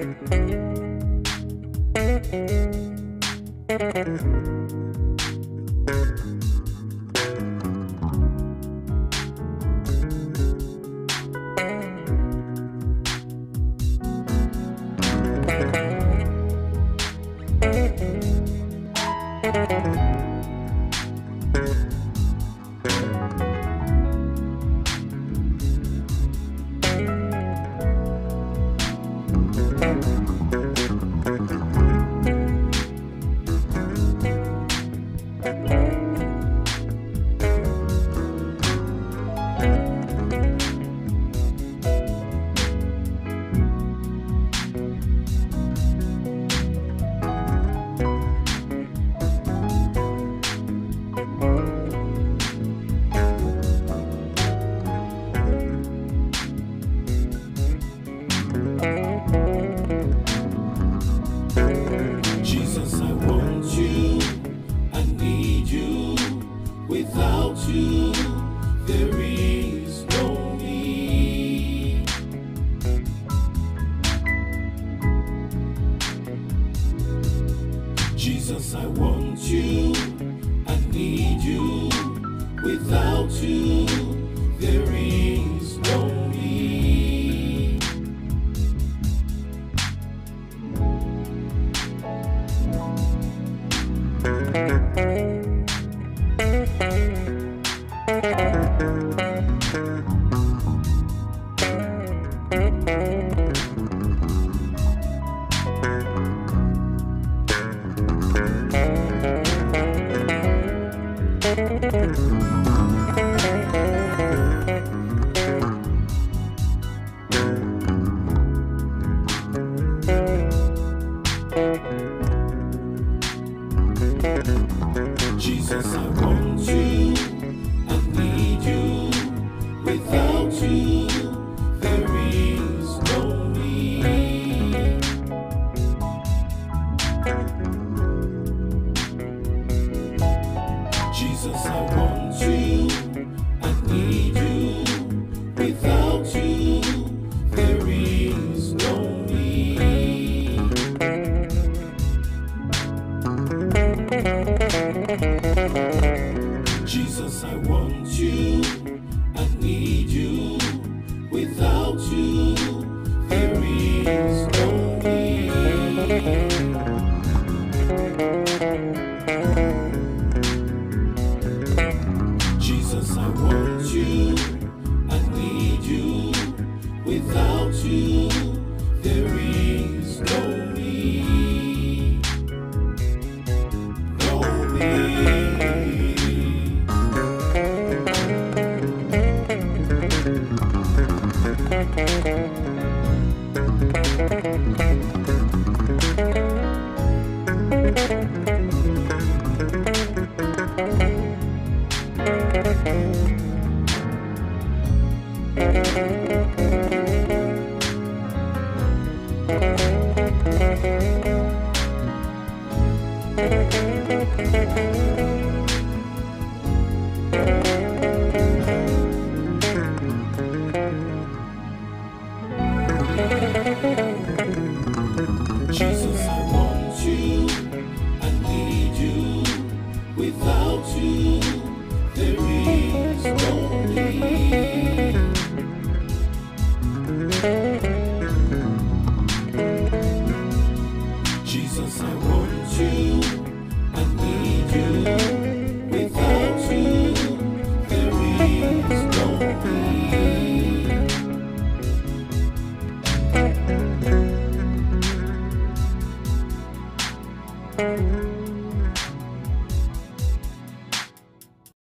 Jesus, Jesus, I want you. I need you. Without you, there is no me. I need you. Without you, Jesus, I want you. I need you. Without you, there is no me. Jesus, I want you. I need you. Without you, there is no me. You, there is no